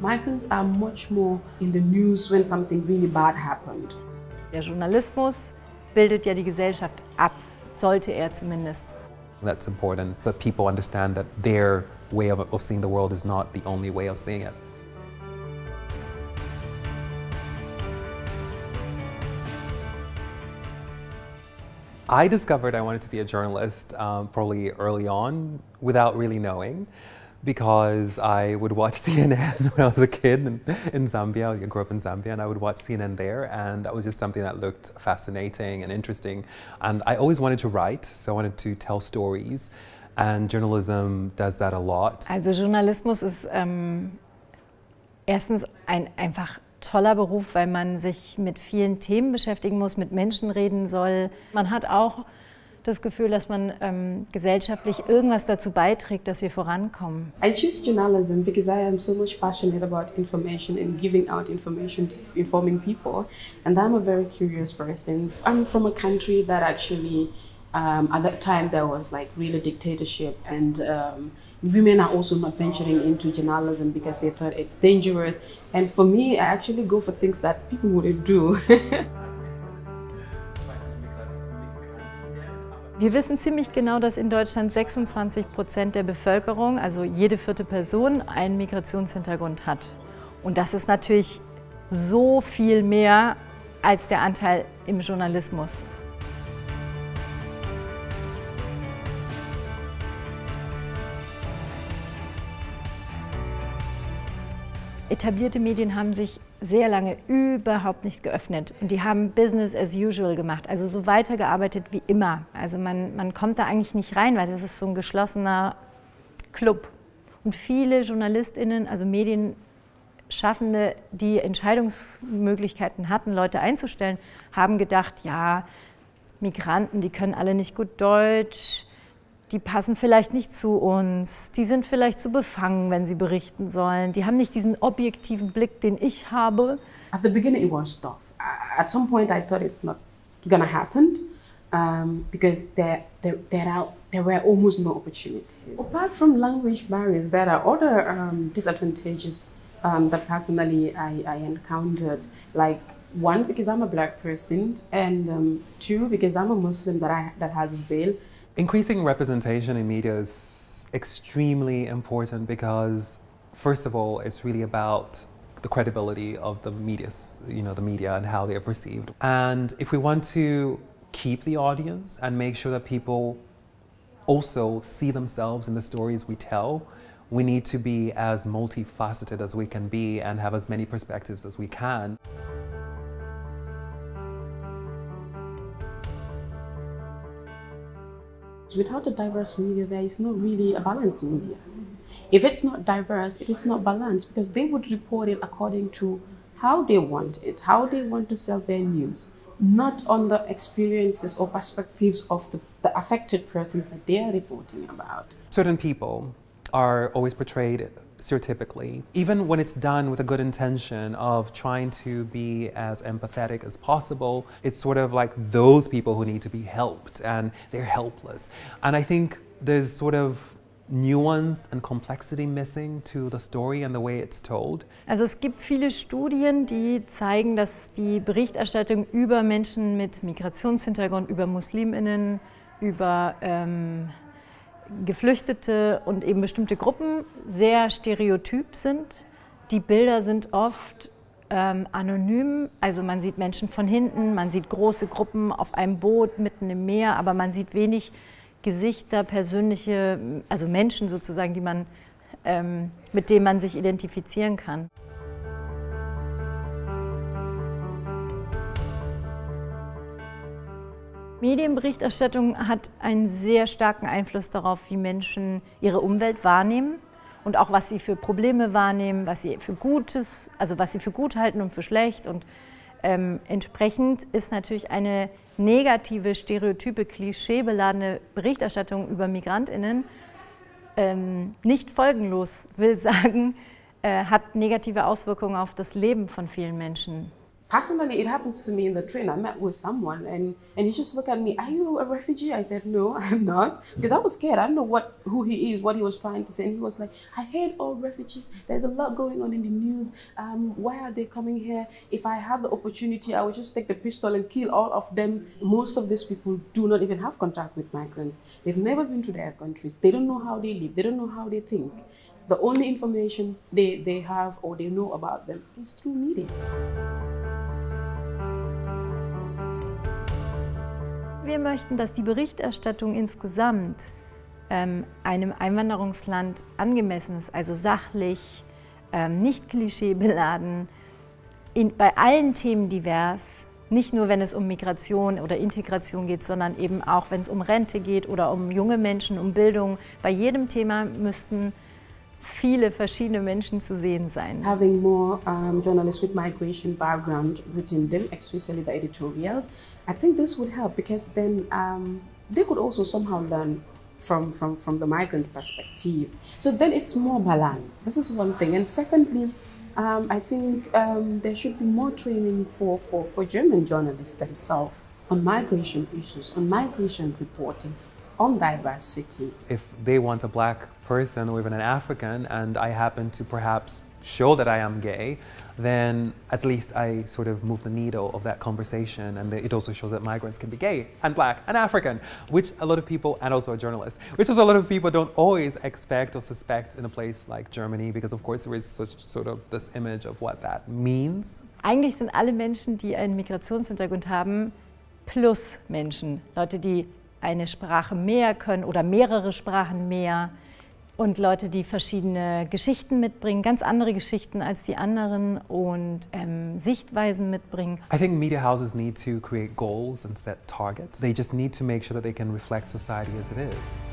Migrants are much more in the news when something really bad happened. Der Journalismus bildet ja die Gesellschaft ab, sollte er zumindest. That's important that people understand that their way of, of seeing the world is not the only way of seeing it. I discovered I wanted to be a journalist um, probably early on without really knowing because I would watch CNN when I was a kid in, in, Zambia. I grew up in Zambia and I would watch CNN there and that was just something that looked fascinating and interesting. And I always wanted to write, so I wanted to tell stories and journalism does that a lot. Also Journalismus ist ähm, erstens ein einfach toller Beruf, weil man sich mit vielen Themen beschäftigen muss, mit Menschen reden soll. Man hat auch das Gefühl, dass man ähm, gesellschaftlich irgendwas dazu beiträgt, dass wir vorankommen. I choose journalism because I am so much passionate about information and giving out information to informing people. And I'm a very curious person. I'm from a country that actually, um, at that time, there was like really dictatorship and um, women are also not venturing into journalism because they thought it's dangerous. And for me, I actually go for things that people wouldn't do. Wir wissen ziemlich genau, dass in Deutschland 26 Prozent der Bevölkerung, also jede vierte Person, einen Migrationshintergrund hat. Und das ist natürlich so viel mehr als der Anteil im Journalismus. etablierte Medien haben sich sehr lange überhaupt nicht geöffnet und die haben Business as usual gemacht, also so weitergearbeitet wie immer. Also man, man kommt da eigentlich nicht rein, weil das ist so ein geschlossener Club. Und viele JournalistInnen, also Medienschaffende, die Entscheidungsmöglichkeiten hatten, Leute einzustellen, haben gedacht, ja, Migranten, die können alle nicht gut Deutsch, die passen vielleicht nicht zu uns, die sind vielleicht zu befangen, wenn sie berichten sollen, die haben nicht diesen objektiven Blick, den ich habe. At the beginning it was tough. At some point I thought it's not gonna happen um, because there, there, there, are, there were almost no opportunities. Apart from language barriers, there are other um, disadvantages um, that personally I, I encountered, like one because I'm a black person, and um, two because I'm a Muslim that I that has a veil. Increasing representation in media is extremely important because, first of all, it's really about the credibility of the media, you know, the media and how they are perceived. And if we want to keep the audience and make sure that people also see themselves in the stories we tell, we need to be as multifaceted as we can be and have as many perspectives as we can. Without a diverse media, there is not really a balanced media. If it's not diverse, it is not balanced because they would report it according to how they want it, how they want to sell their news, not on the experiences or perspectives of the, the affected person that they are reporting about. Certain people are always portrayed stereotypically, even when it's done with a good intention of trying to be as empathetic as possible, it's sort of like those people who need to be helped and they're helpless. And I think there's sort of nuance and complexity missing to the story and the way it's told. Also es gibt viele Studien, die zeigen, dass die Berichterstattung über Menschen mit Migrationshintergrund, über Musliminnen, über ähm, Geflüchtete und eben bestimmte Gruppen sehr stereotyp sind. Die Bilder sind oft ähm, anonym, also man sieht Menschen von hinten, man sieht große Gruppen auf einem Boot mitten im Meer, aber man sieht wenig Gesichter, persönliche, also Menschen sozusagen, die man, ähm, mit denen man sich identifizieren kann. Medienberichterstattung hat einen sehr starken Einfluss darauf, wie Menschen ihre Umwelt wahrnehmen und auch was sie für Probleme wahrnehmen, was sie für Gutes, also was sie für gut halten und für schlecht. Und ähm, entsprechend ist natürlich eine negative, stereotype, klischeebeladene Berichterstattung über MigrantInnen ähm, nicht folgenlos, will sagen, äh, hat negative Auswirkungen auf das Leben von vielen Menschen. Personally, it happens to me in the train. I met with someone and, and he just looked at me, Are you a refugee? I said, No, I'm not. Because I was scared. I don't know what who he is, what he was trying to say. And he was like, I hate all refugees. There's a lot going on in the news. Um, why are they coming here? If I have the opportunity, I would just take the pistol and kill all of them. Most of these people do not even have contact with migrants. They've never been to their countries. They don't know how they live. They don't know how they think. The only information they, they have or they know about them is through media. Wir möchten, dass die Berichterstattung insgesamt ähm, einem Einwanderungsland angemessen ist, also sachlich, ähm, nicht klischeebeladen, in, bei allen Themen divers, nicht nur wenn es um Migration oder Integration geht, sondern eben auch wenn es um Rente geht oder um junge Menschen, um Bildung. Bei jedem Thema müssten viele verschiedene Menschen zu sehen sein. Having more um, journalists with migration background within them, especially the editorials, I think this would help because then um, they could also somehow learn from, from, from the migrant perspective. So then it's more balanced. This is one thing. And secondly, um, I think um, there should be more training for, for, for German journalists themselves on migration issues, on migration reporting, on diversity. If they want a black person or even an African and I happen to perhaps show that I am gay, then at least I sort of move the needle of that conversation. And it also shows that migrants can be gay and black and African, which a lot of people, and also a journalist, which is a lot of people don't always expect or suspect in a place like Germany, because of course there is such sort of this image of what that means. Eigentlich sind alle Menschen, die einen Migrationshintergrund haben, plus Menschen. Leute, die eine Sprache mehr können oder mehrere Sprachen mehr. und Leute, die verschiedene Geschichten mitbringen, ganz andere Geschichten als die anderen und ähm, Sichtweisen mitbringen. I think media houses need to create goals and set targets. They just need to make sure that they can reflect society as it is.